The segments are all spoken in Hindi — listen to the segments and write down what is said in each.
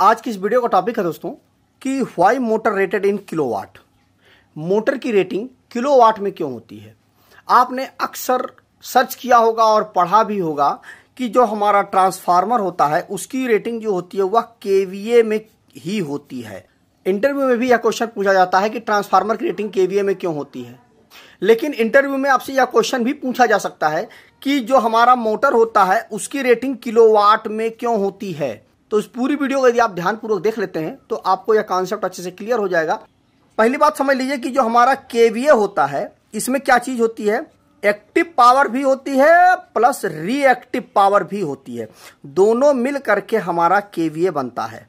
आज की इस वीडियो का टॉपिक है दोस्तों, कि why motor rated in kilowatt motor की रेटिंग किलोवाट में क्यों होती है? आपने अक्सर सर्च किया होगा और पढ़ा भी होगा कि जो हमारा ट्रांसफार्मर होता है, उसकी रेटिंग जो होती है, वह केवीए में ही होती है। इंटरव्यू में भी यह क्वेश्चन पूछा जाता है कि ट्रांसफार्मर की रेटिंग केवीए में क्यों होती है। लेकिन इंटरव्यू में आपसे यह क्वेश्चन भी पूछा जा सकता है कि जो हमारा मोटर होता है, उसकी रेटिंग किलोवाट में क्यों होती है? तो इस पूरी वीडियो को यदि आप ध्यानपूर्वक देख लेते हैं तो आपको यह कॉन्सेप्ट अच्छे से क्लियर हो जाएगा। पहली बात समझ लीजिए कि जो हमारा केवीए होता है, इसमें क्या चीज़ होती है? एक्टिव पावर भी होती है प्लस रिएक्टिव पावर भी होती है। दोनों मिल करके हमारा केवीए बनता है।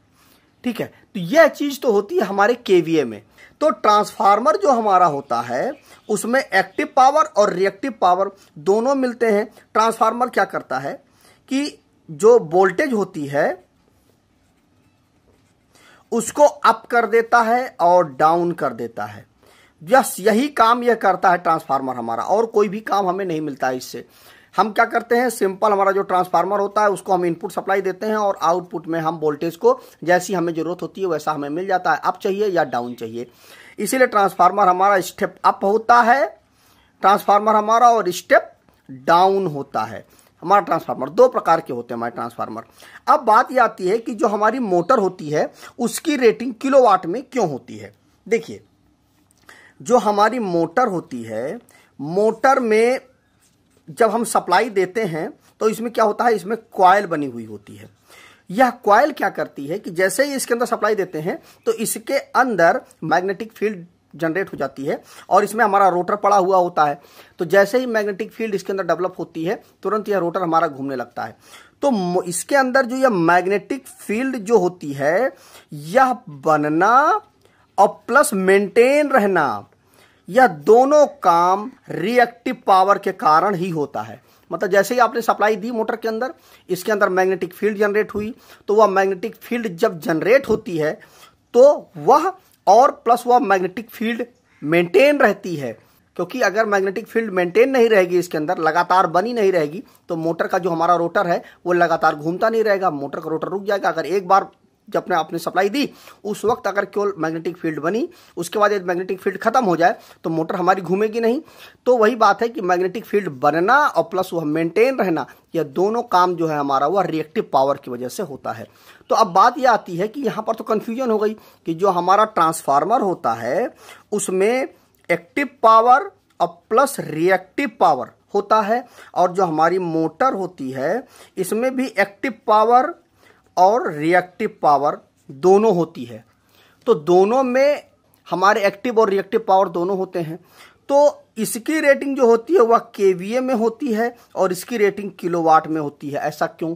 ठीक है? तो यह चीज़ तो होती है हमारे केवीए में। तो ट्रांसफार्मर जो हमारा होता है, उसमें एक्टिव पावर और रिएक्टिव पावर दोनों मिलते हैं। ट्रांसफार्मर क्या करता है कि जो वोल्टेज होती है उसको अप कर देता है और डाउन कर देता है। यस, यही काम यह करता है ट्रांसफार्मर हमारा, और कोई भी काम हमें नहीं मिलता है इससे। हम क्या करते हैं? सिंपल हमारा जो ट्रांसफार्मर होता है, उसको हम इनपुट सप्लाई देते हैं और आउटपुट में हम वोल्टेज को जैसी हमें ज़रूरत होती है, वैसा हमें मिल जाता है। अप चाहिए या डाउन चाहिए। इसीलिए ट्रांसफार्मर हमारा स्टेप अप होता है। ट्रांसफार्मर हमारा और स्टेप डाउन होता है। हमारा ट्रांसफार्मर, दो प्रकार के होते हैं हमारे ट्रांसफार्मर। अब बात यह आती है कि जो हमारी मोटर होती है, उसकी रेटिंग किलोवाट में क्यों होती है? देखिए, जो हमारी मोटर होती है, मोटर में जब हम सप्लाई देते हैं तो इसमें क्या होता है? इसमें क्वाइल बनी हुई होती है। यह क्वाइल क्या करती है कि जैसे ही इसके अंदर सप्लाई देते हैं तो इसके अंदर मैग्नेटिक फ़ील्ड जनरेट हो जाती है और इसमें हमारा रोटर पड़ा हुआ होता है। तो जैसे ही मैग्नेटिक फ़ील्ड इसके अंदर डेवलप होती है, तुरंत यह रोटर हमारा घूमने लगता है। तो इसके अंदर जो यह मैग्नेटिक फ़ील्ड जो होती है, यह बनना और प्लस मेंटेन रहना, यह दोनों काम रिएक्टिव पावर के कारण ही होता है। मतलब जैसे ही आपने सप्लाई दी मोटर के अंदर, इसके अंदर मैग्नेटिक फ़ील्ड जनरेट हुई तो वह मैग्नेटिक फ़ील्ड जब जनरेट होती है तो वह और प्लस वह मैग्नेटिक फ़ील्ड मेंटेन रहती है। क्योंकि अगर मैग्नेटिक फ़ील्ड मेंटेन नहीं रहेगी इसके अंदर, लगातार बनी नहीं रहेगी तो मोटर का जो हमारा रोटर है, वो लगातार घूमता नहीं रहेगा, मोटर का रोटर रुक जाएगा। अगर एक बार जब ने आपने सप्लाई दी, उस वक्त अगर केवल मैग्नेटिक फ़ील्ड बनी, उसके बाद यदि मैग्नेटिक फ़ील्ड खत्म हो जाए तो मोटर हमारी घूमेगी नहीं। तो वही बात है कि मैग्नेटिक फ़ील्ड बनना और प्लस वह मेंटेन रहना, यह दोनों काम जो है हमारा, वह रिएक्टिव पावर की वजह से होता है। तो अब बात यह आती है कि यहाँ पर तो कन्फ्यूज़न हो गई कि जो हमारा ट्रांसफार्मर होता है, उसमें एक्टिव पावर और प्लस रिएक्टिव पावर होता है, और जो हमारी मोटर होती है, इसमें भी एक्टिव पावर और रिएक्टिव पावर दोनों होती है। तो दोनों में हमारे एक्टिव और रिएक्टिव पावर दोनों होते हैं। तो इसकी रेटिंग जो होती है, वह केवीए में होती है और इसकी रेटिंग किलोवाट में होती है। ऐसा क्यों?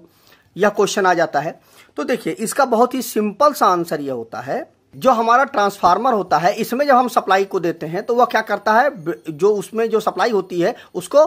यह क्वेश्चन आ जाता है। तो देखिए, इसका बहुत ही सिंपल सा आंसर यह होता है। जो हमारा ट्रांसफार्मर होता है, इसमें जब हम सप्लाई को देते हैं तो वह क्या करता है? जो उसमें जो सप्लाई होती है, उसको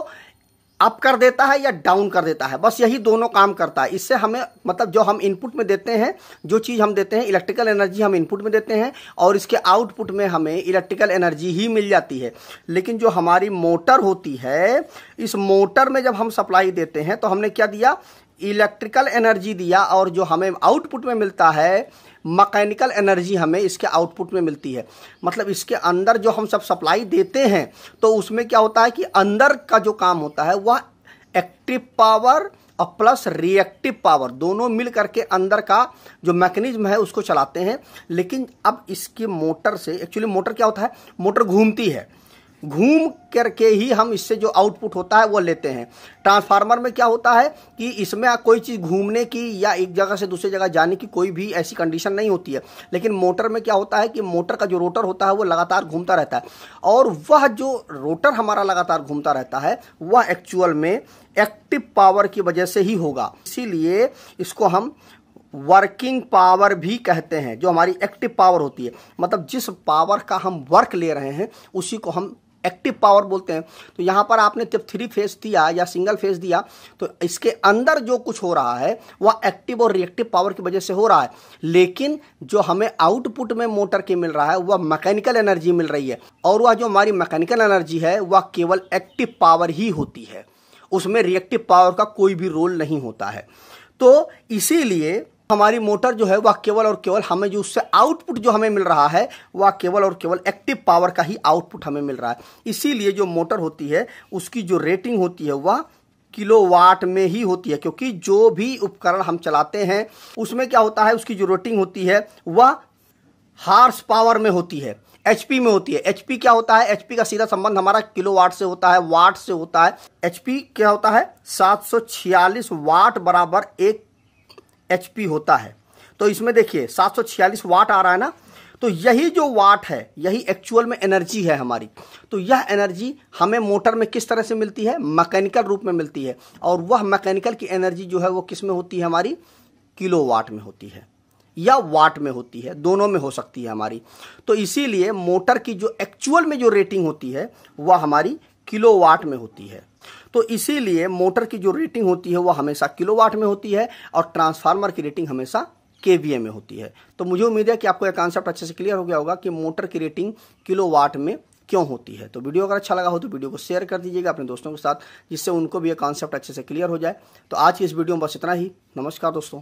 अप कर देता है या डाउन कर देता है? बस यही दोनों काम करता है। इससे हमें मतलब जो हम इनपुट में देते हैं, जो चीज़ हम देते हैं इलेक्ट्रिकल एनर्जी हम इनपुट में देते हैं, और इसके आउटपुट में हमें इलेक्ट्रिकल एनर्जी ही मिल जाती है। लेकिन जो हमारी मोटर होती है, इस मोटर में जब हम सप्लाई देते हैं तो हमने क्या दिया? इलेक्ट्रिकल एनर्जी दिया और जो हमें आउटपुट में मिलता है मकैनिकल एनर्जी हमें इसके आउटपुट में मिलती है। मतलब इसके अंदर जो हम सब सप्लाई देते हैं तो उसमें क्या होता है कि अंदर का जो काम होता है, वह एक्टिव पावर और प्लस रिएक्टिव पावर दोनों मिल करके अंदर का जो मैकेनिज्म है, उसको चलाते हैं। लेकिन अब इसके मोटर से एक्चुअली मोटर क्या होता है? मोटर घूमती है। घूम करके ही हम इससे जो आउटपुट होता है वो लेते हैं। ट्रांसफार्मर में क्या होता है कि इसमें कोई चीज़ घूमने की या एक जगह से दूसरी जगह जाने की कोई भी ऐसी कंडीशन नहीं होती है। लेकिन मोटर में क्या होता है कि मोटर का जो रोटर होता है वो लगातार घूमता रहता है। और वह जो रोटर हमारा लगातार घूमता रहता है, वह एक्चुअल में एक्टिव पावर की वजह से ही होगा। इसीलिए इसको हम वर्किंग पावर भी कहते हैं, जो हमारी एक्टिव पावर होती है। मतलब जिस पावर का हम वर्क ले रहे हैं, उसी को हम एक्टिव पावर बोलते हैं। तो यहाँ पर आपने जब थ्री फ़ेज़ दिया या सिंगल फ़ेज़ दिया तो इसके अंदर जो कुछ हो रहा है, वह एक्टिव और रिएक्टिव पावर की वजह से हो रहा है। लेकिन जो हमें आउटपुट में मोटर के मिल रहा है, वह मैकेनिकल एनर्जी मिल रही है। और वह जो हमारी मैकेनिकल एनर्जी है, वह केवल एक्टिव पावर ही होती है। उसमें रिएक्टिव पावर का कोई भी रोल नहीं होता है। तो इसीलिए हमारी मोटर जो है वह केवल और केवल हमें जो उससे आउटपुट जो हमें मिल रहा है, वह केवल और केवल एक्टिव पावर का ही आउटपुट हमें मिल रहा है। इसीलिए जो मोटर होती है, उसकी जो रेटिंग होती है, वह किलोवाट में ही होती है, क्योंकि जो भी उपकरण हम चलाते हैं, उसमें क्या होता है, उसकी जो रेटिंग होती है, वह हार्स पावर में होती है एचपी में होती है। एचपी क्या होता है एचपी का सीधा संबंध हमारा किलो वाट से होता है वाट से होता है। एचपी क्या होता है 746 वाट बराबर एक एचपी होता है। तो इसमें देखिए 746 वाट आ रहा है ना? तो यही जो वाट है, यही एक्चुअल में एनर्जी है हमारी। तो यह एनर्जी हमें मोटर में किस तरह से मिलती है? मैकेनिकल रूप में मिलती है। और वह मैकेनिकल की एनर्जी जो है, वो किसमें होती है हमारी? किलो वाट में होती है। या वाट में होती है। दोनों में हो सकती है हमारी। तो इसीलिए मोटर की जो एक्चुअल में जो रेटिंग होती है, वह हमारी किलो वाट में होती है। तो इसीलिए मोटर की जो रेटिंग होती है वह हमेशा किलो वाट में होती है और ट्रांसफार्मर की रेटिंग हमेशा के में होती है। तो मुझे उम्मीद है कि आपको यह कॉन्सेप्ट अच्छे से क्लियर हो गया होगा कि मोटर की रेटिंग किलो वाट में क्यों होती है। तो वीडियो अगर अच्छा लगा हो तो वीडियो को शेयर कर दीजिएगा अपने दोस्तों के साथ, जिससे उनको भी यह कॉन्सेप्ट अच्छे से क्लियर हो जाए। तो आज की इस वीडियो में बस इतना ही। नमस्कार दोस्तों।